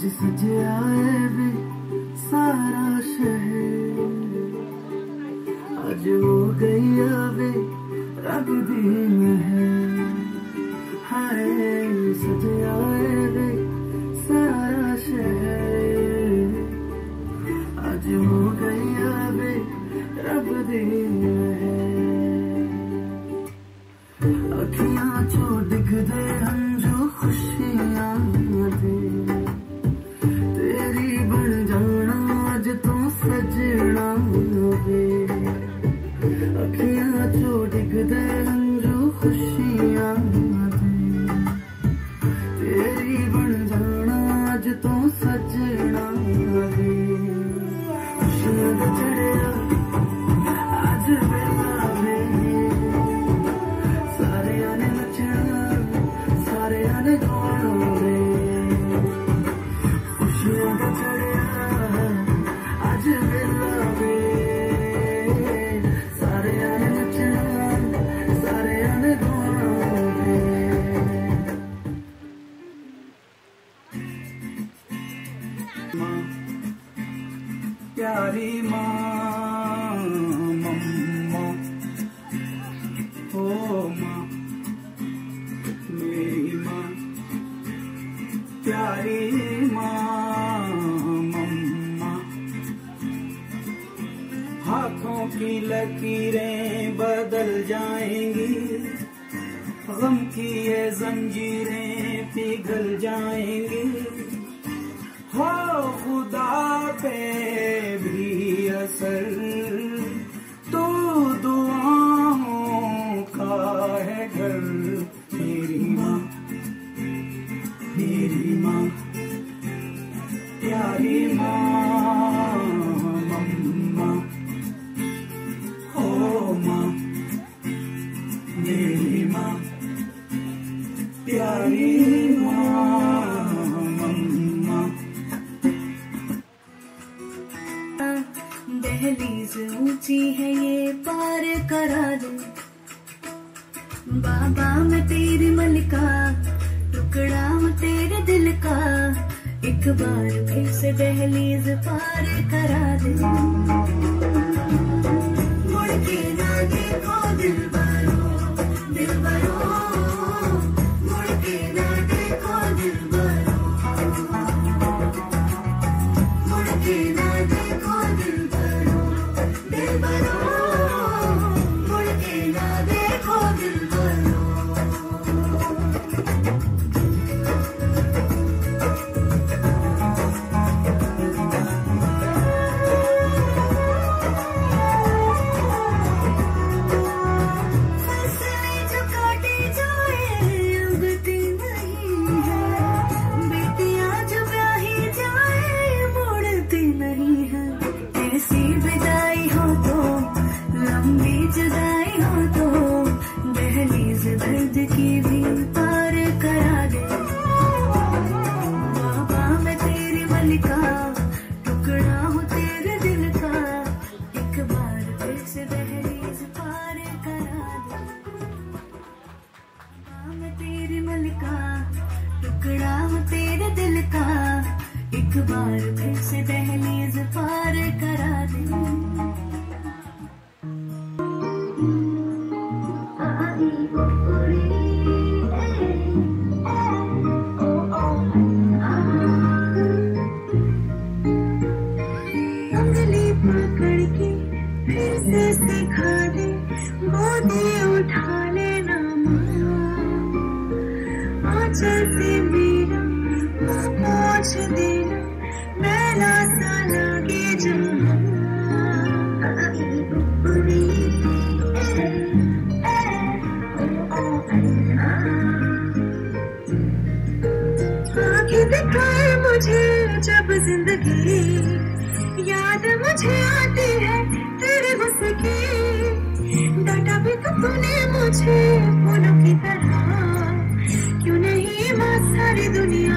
सज सज आए वे सारा शहर। आज हो गई आवे रब दी मैं। प्यारी मम्मा। हाथों की लकीरें बदल जाएँगी। गम की ये जंजीरें पिघल जाएँगी। हो खुदा पे থেকে ডাটাবে তপনে मुझे फूलों की तरह क्यों नहीं मां सारी दुनिया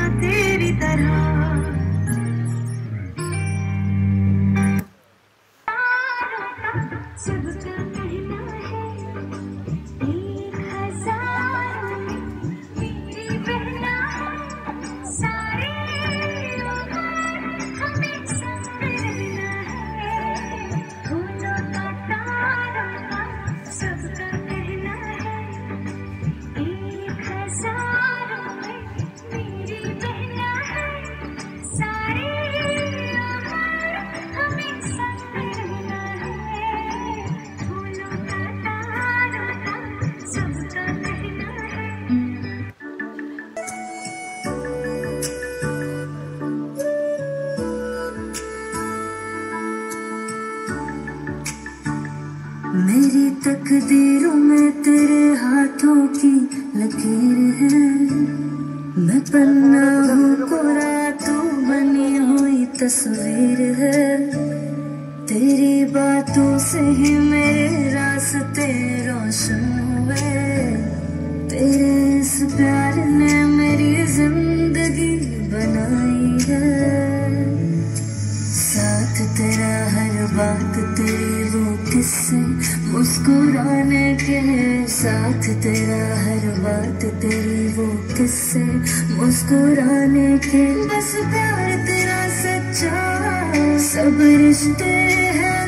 बात तेरी वो किससे मुस्कुराने के बस प्यार तेरा सच्चा सब रिश्ते हैं।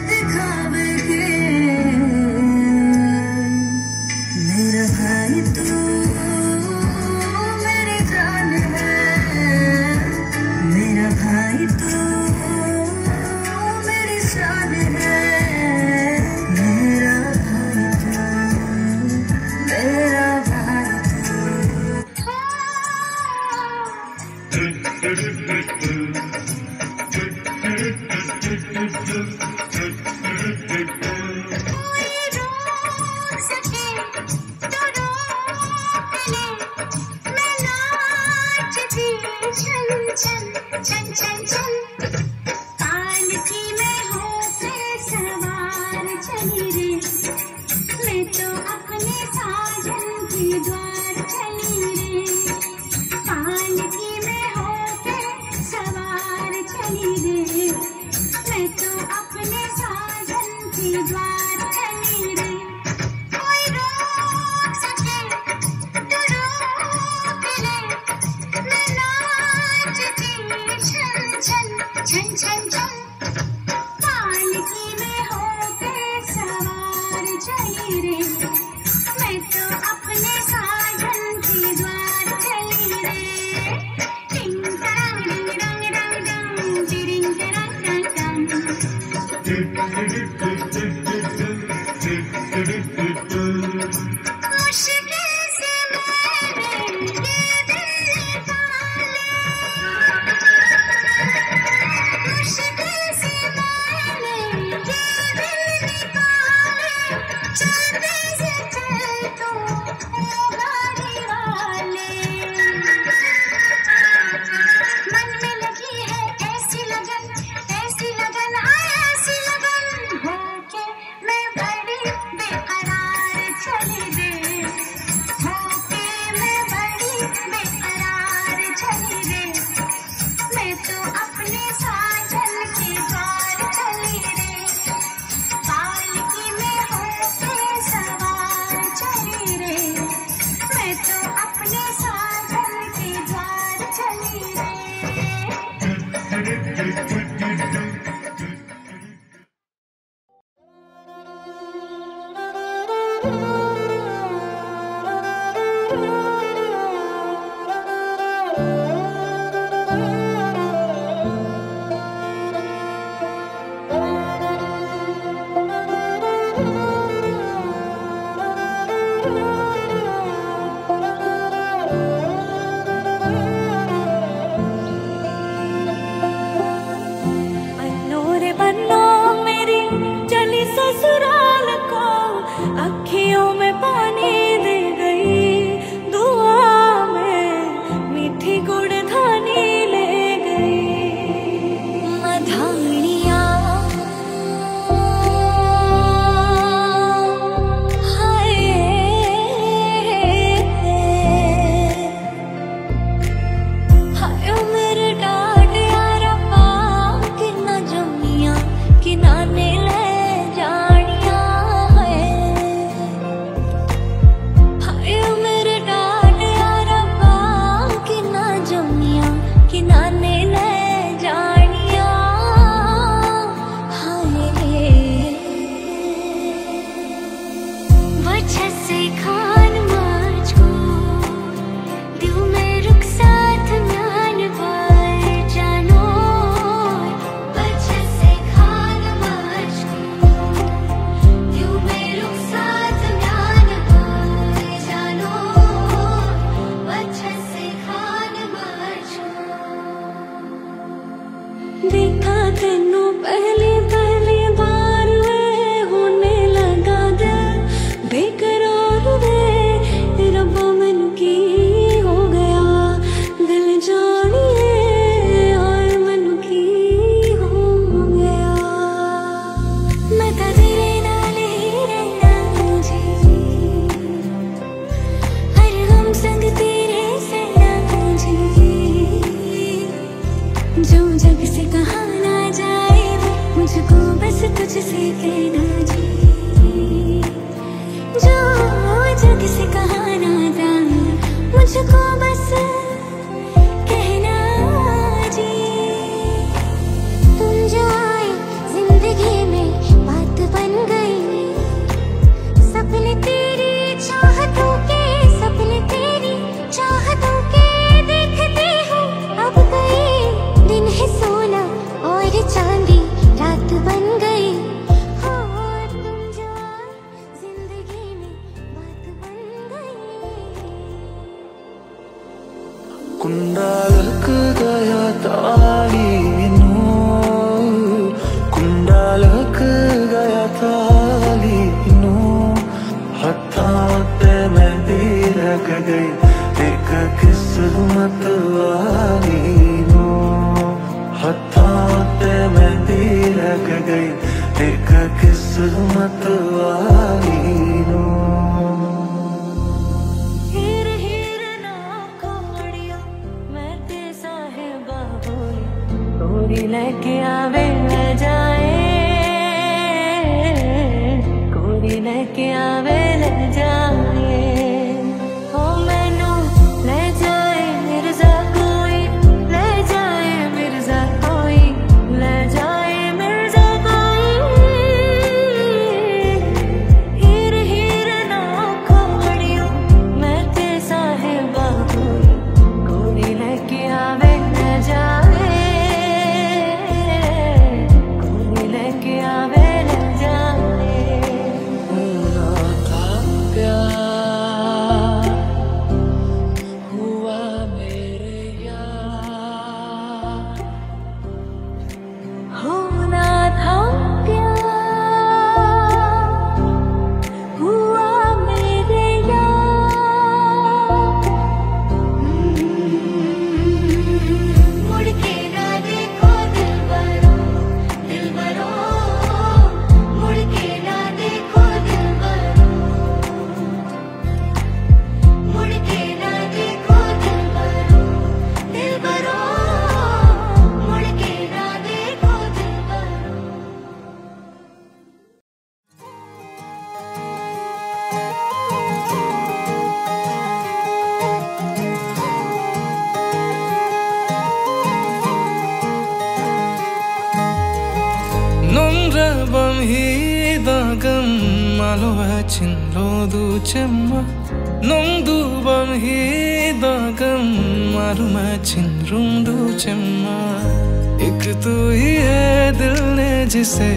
रूही है दिल ने जिसे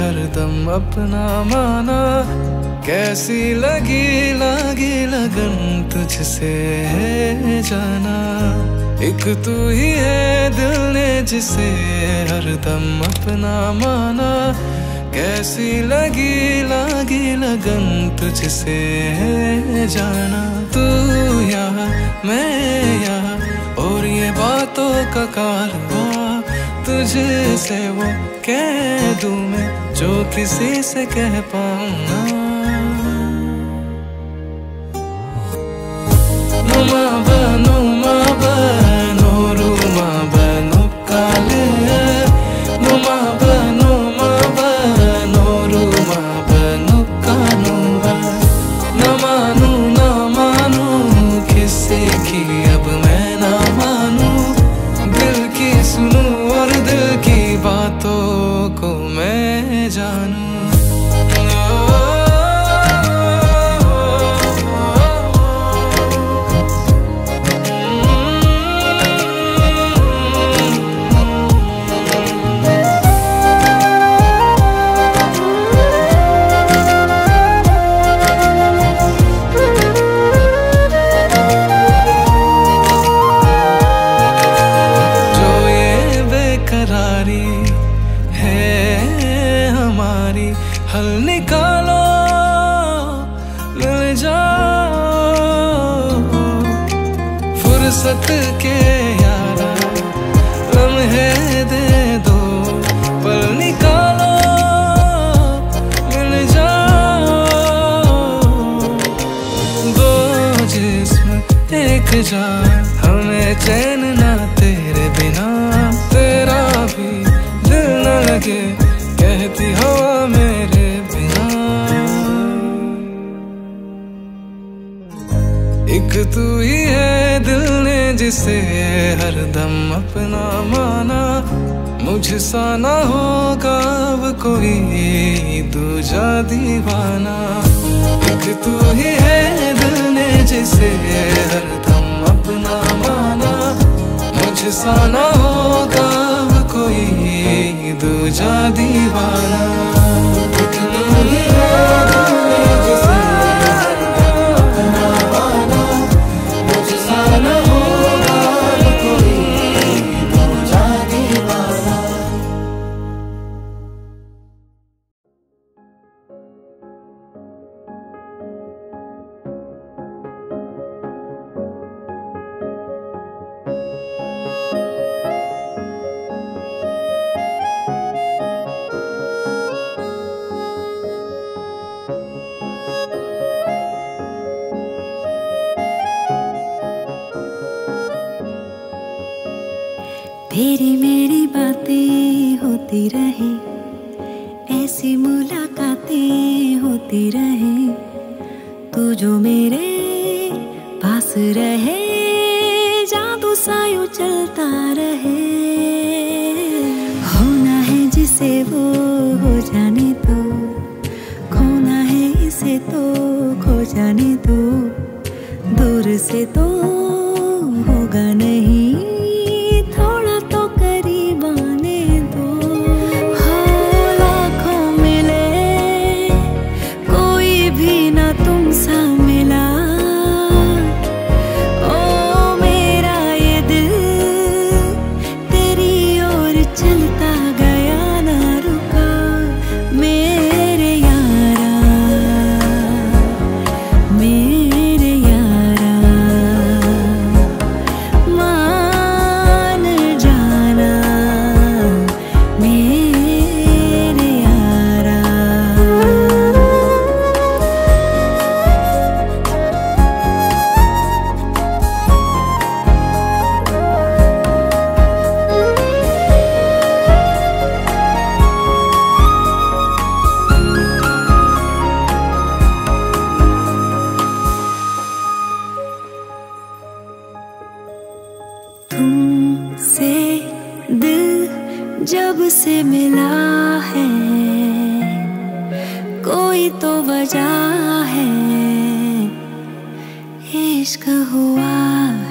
हर दम अपना माना। कैसी लगी लगी लगन तुझसे है जाना। एक तू ही है दिल ने जिसे हरदम अपना माना। कैसी लगी लगी लगन तुझसे है जाना। तू यहाँ, मैं यहाँ, और ये बातों का कारवा तुझसे वो कह दूँ मैं जो किसी से कह पाऊँ निकालो, मिल जाओ। फुर्सत के यारा लम्हे दे दो, पल निकालो, मिल जाओ। दो जिस्म, एक जान, हमें चैन ना तेरे बिना। तेरा भी दिल न लगे तू ही है दिल ने जिसे हरदम अपना माना। मुझसा ना होगा अब कोई दूजा दीवाना। तू ही है दिल ने जिसे हरदम अपना माना। मुझसा ना होगा अब कोई दूजा दीवाना। जिसे तेरी मेरी बातें होती रहे, ऐसी मुलाकातें होती रहे। तू जो मेरे पास रहे, जादू सायो चलता रहे। होना है जिसे वो हो जाने तो खोना है इसे तो खो जाने तो दूर से तो से मिला है। कोई तो वजह है। इश्क हुआ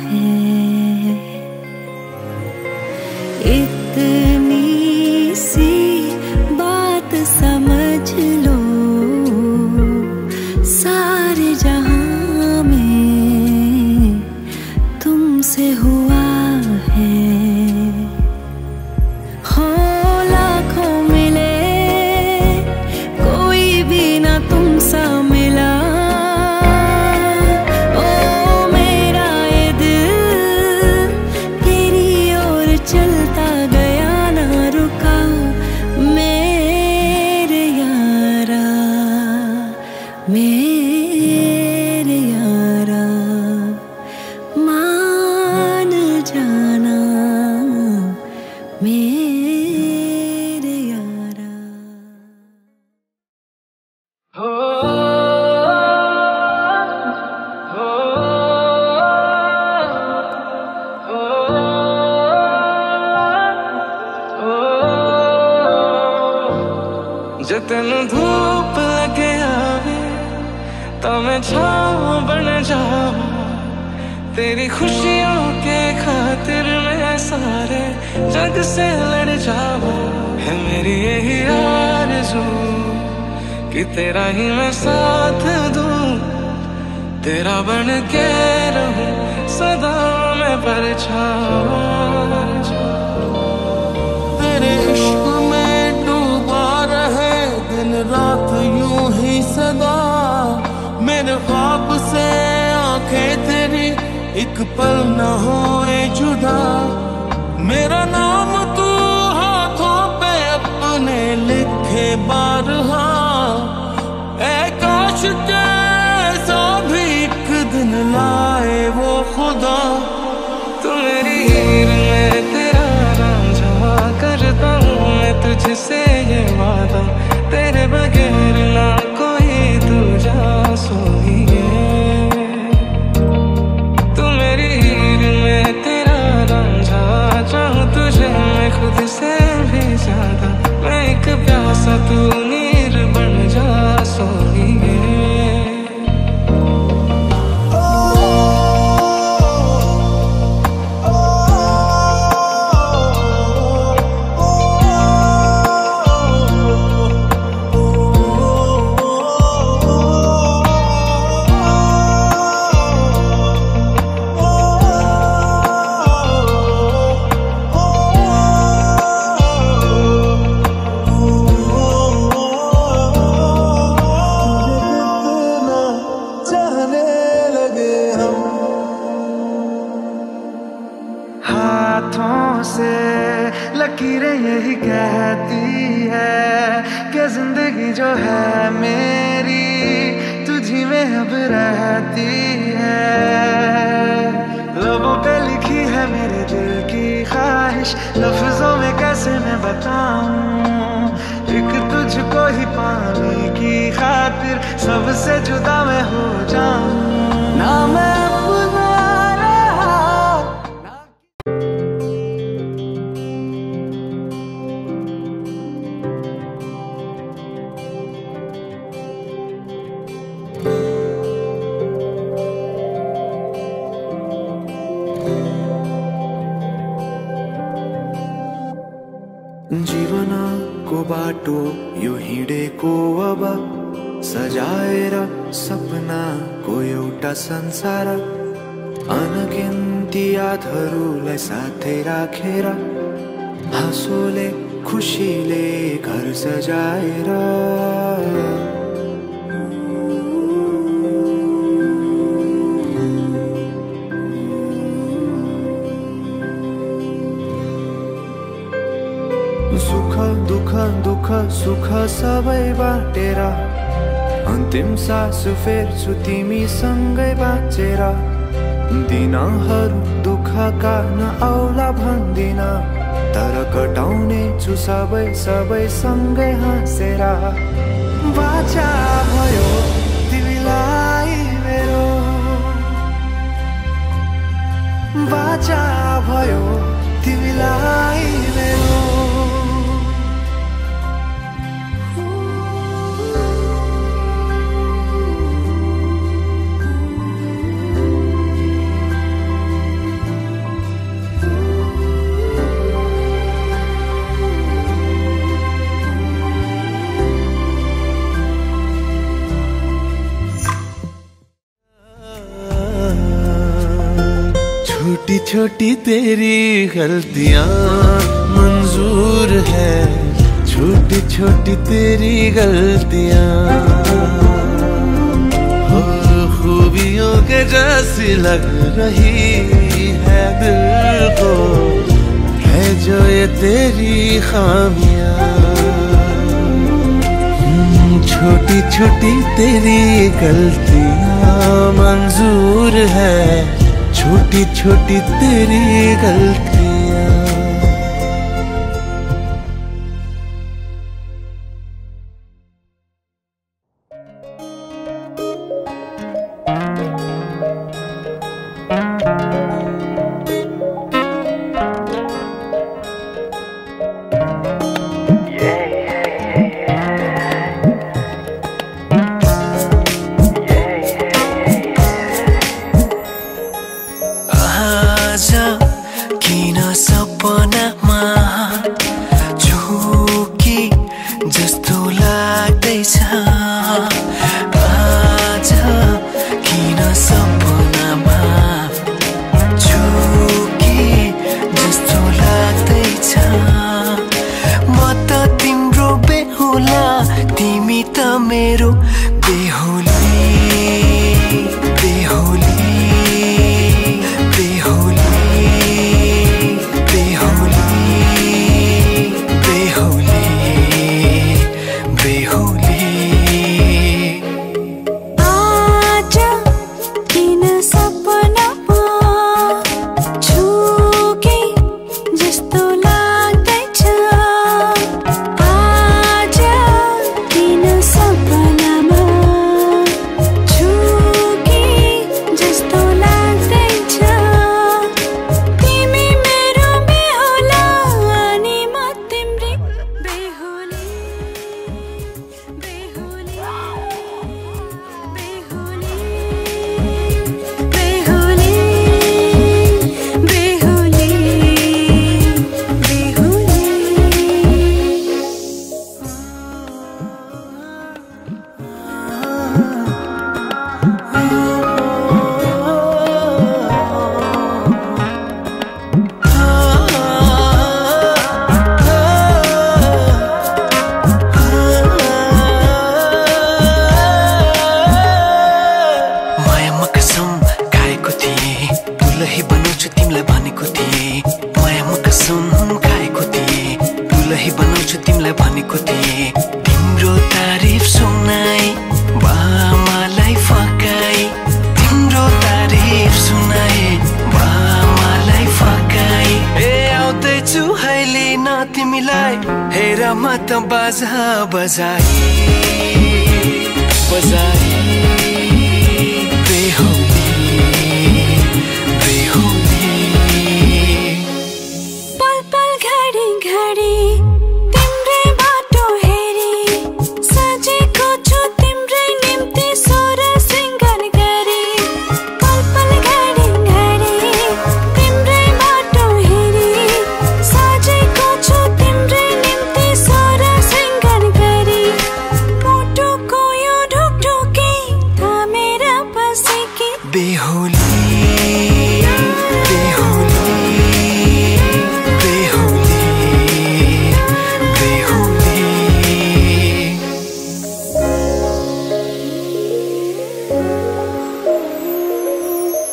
आरज़ू कि तेरा ही मैं साथ दूँ, तेरा बन के रहूँ, सदा मैं परछाओ तेरे इश्क में डूबा रहे, दिन रात यूँ ही सदा। मेरे ख्वाब से आँखें तेरी एक पल न होए जुदा। मेरा नाम बारहा है मेरी, तुझी में अब रहती है। लबों पे लिखी है मेरे दिल की ख्वाहिश, लफ्जों में कैसे मैं बताऊँ? एक तुझको ही पाने की खातिर सबसे जुदा मैं हो जाऊँ। संसार। अनगिन्ती यादहरूलाई साथै राखेर हाँसोले खुसीले घर सजाएर। सुख दुःख दुःख सुख सबै बाटेर अन्तिम सास फेर्छु तिमीसँगै बाँचेर। दिनहरू दुःखका नआउला भन्दिन। तर कटाउने छु सबै सबै सँगै हाँसेर। बाचा भयो तिमीलाई मेरो। बाचा भयो तिमीलाई मेरो। छोटी तेरी गलतियाँ मंजूर है। छोटी छोटी तेरी गलतियाँ। खूबियों के जैसी लग रही है दिल को। है जो ये तेरी खामियाँ। हम्म, छोटी छोटी तेरी गलतियाँ मंजूर है। छोटी छोटी तेरी गलतियाँ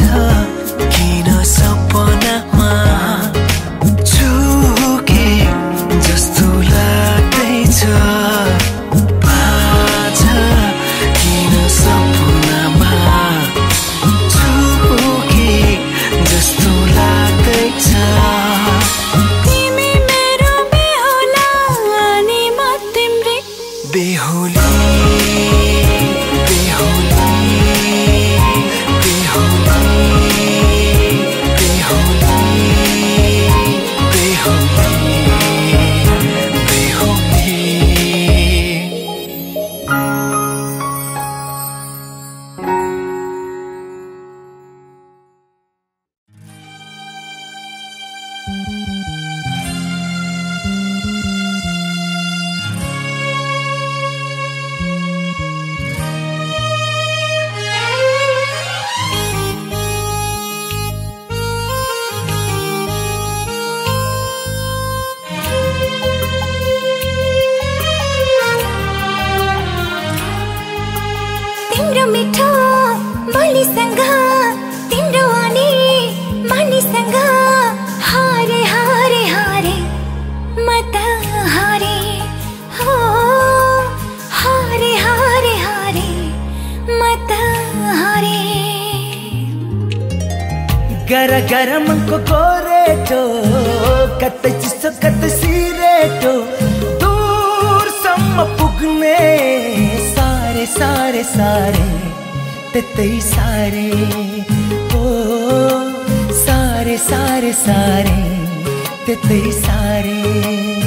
आज गर कत गोरेटो कत चिसो तो दूर सम पुगने, सारे सारे सारे त्यतै सारे, ओ, सारे सारे सारे त्यतै सारे।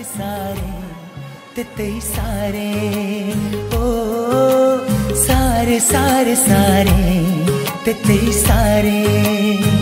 सारे सारे त्यतै सारे ओ सारे सारे सारे त्यतै सारे।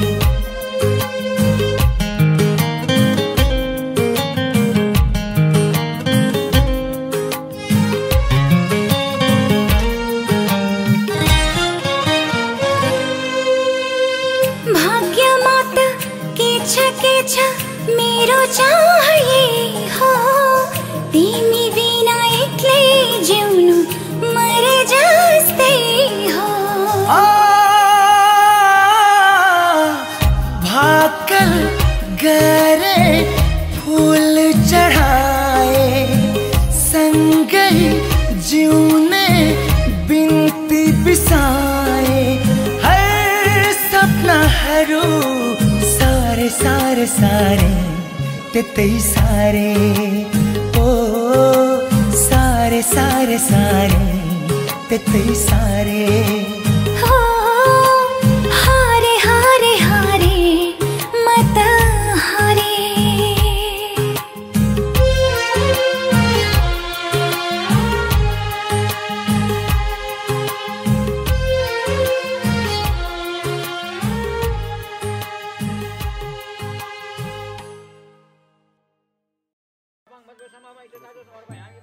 सारे ते तेई सारे ओ सारे सारे सारे ते तेई सारे। जोसम्ममा इज्जत आएको भाइ हामी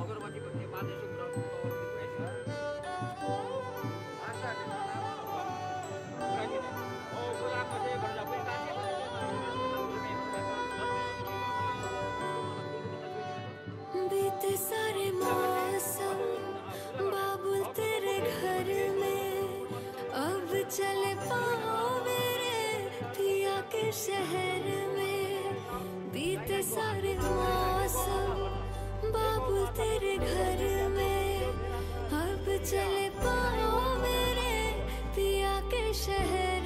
अगरबत्तीको त्यो बाजे शहर में बीते सारे मौसम बाबू तेरे घर में। अब चले पाओ मेरे पिया के शहर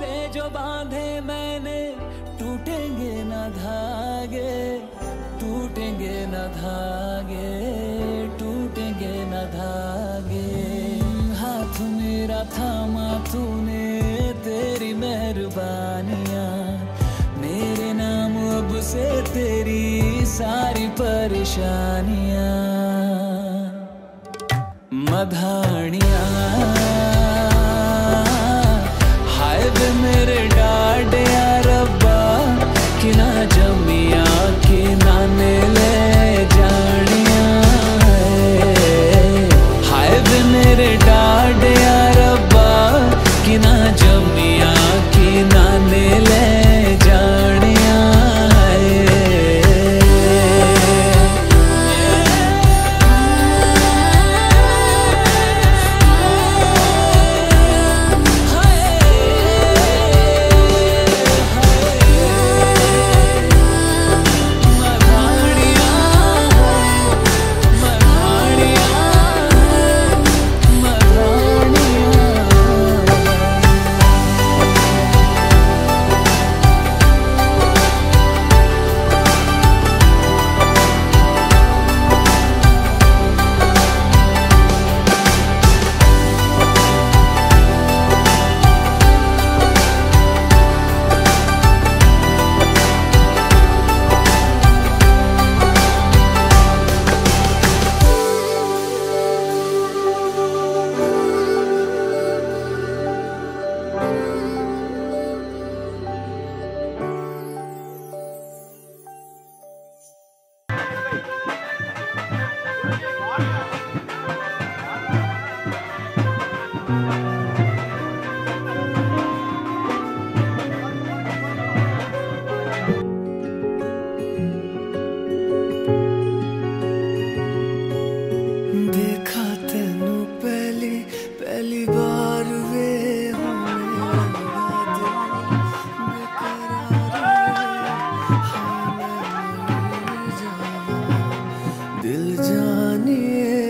तुझसे जो बांधे मैंने, टूटेंगे न धागे, टूटेंगे न धागे, टूटेंगे न धागे। हाथ मेरा थामा तूने, तेरी मेहरबानियाँ। मेरे नाम अब से तेरी सारी परेशानियाँ। मधानिया 那年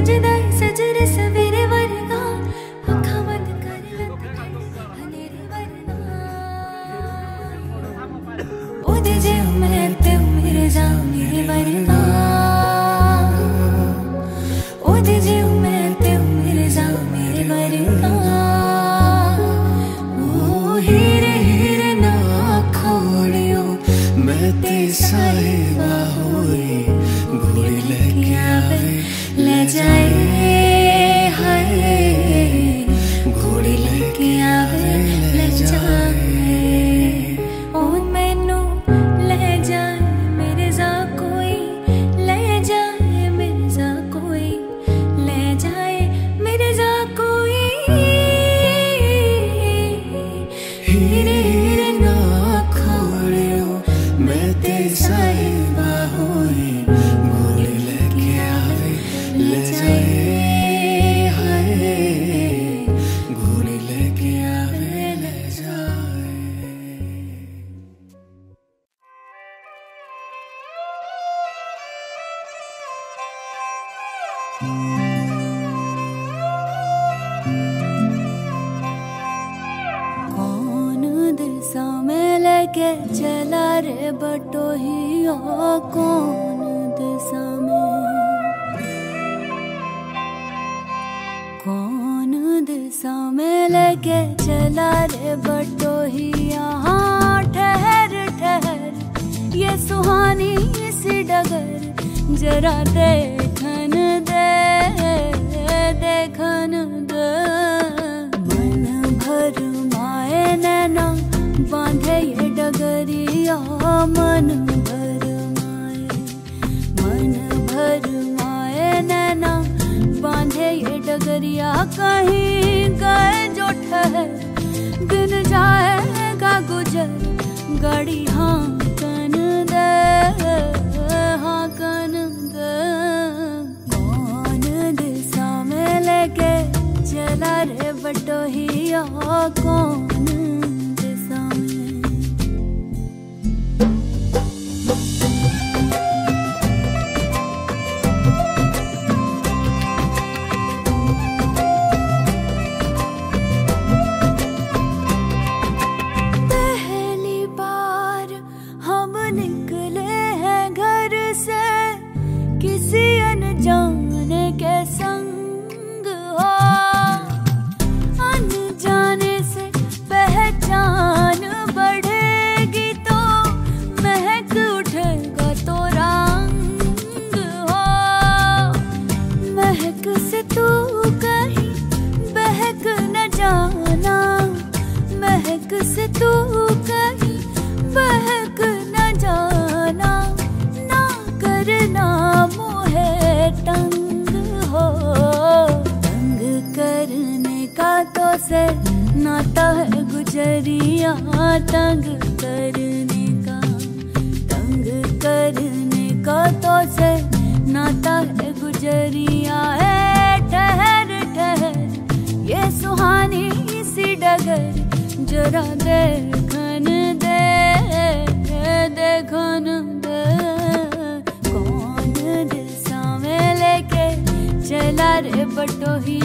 安静的 के चला रे बटो ही यहाँ ठहर ठहर। ये सुहानी सी डगर जरा देखन दे देखन दे। मन भर माए नैना बांधे ये डगरिया, मन भर माए। मन भर माए नैना बांधे ये डगरिया, कहीं गए ठहर दिन जाएगा गुजर, गाड़ी हाँ कन दे हाँ कन दे। कौन दिशा में लेके चला रे बटो ही कौन नज़रिया तंग करने का, तंग करने का तो से नाता है गुजरिया है, ठहर ठहर। ये सुहानी सी डगर, जरा देखन दे देखन दे। कौन दिल सामे लेके, चला रे बटोही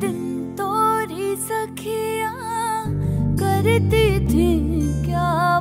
दिन तोरी सखिया करती थी क्या